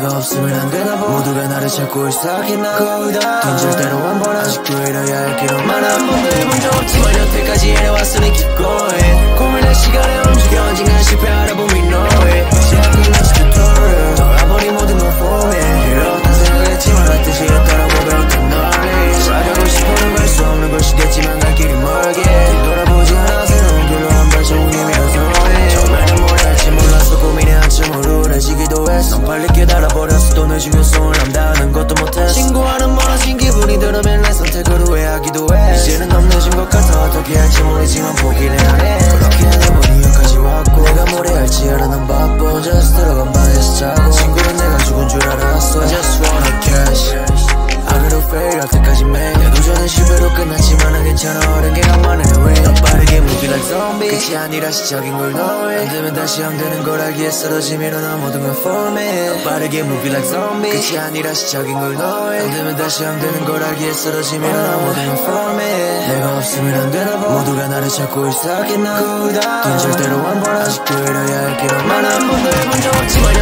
내가 없으면 안 되나 봐 모두가 나를 찾고 있어. 기나 거기다. 던질 대로 한 번 아직도 이래야 할 길은 많아. 한 번도 해본 적 없지만 여태까지 해왔으니 기꺼해. 고민할 시간에 안다는 것도 못했어. 친구와는 멀어진 기분이 들어 맨날 선택을 후회하기도 해. 이제는 없내진 것 같아 어떻게 할지 모르지만 포기는 안해. 그렇게 해내버린 여기까지 왔고 내가 뭘 해야 할지 알아 난 바빠. 혼자서 들어간 방에서 자고. 친구는 내가 죽은 줄 알았어. I just wanna cash 끝이 아니라 시작인 걸 너해 안 되면 다시 안 되는 걸 알기에 쓰러지면 넌 모든 건 for me 더 빠르게 move like zombie. 끝이 아니라 시작인 걸 너해 안 되면 다시 안 되는 걸 알기에 쓰러지면 넌 모든 건 for me 내가 없으면 안 되나 봐. 모두가 나를 찾고 있었겠나 거기다. 던질 대로 한번 아직도 이뤄야 할 길은 많아. 한 번도 해본 적 없지만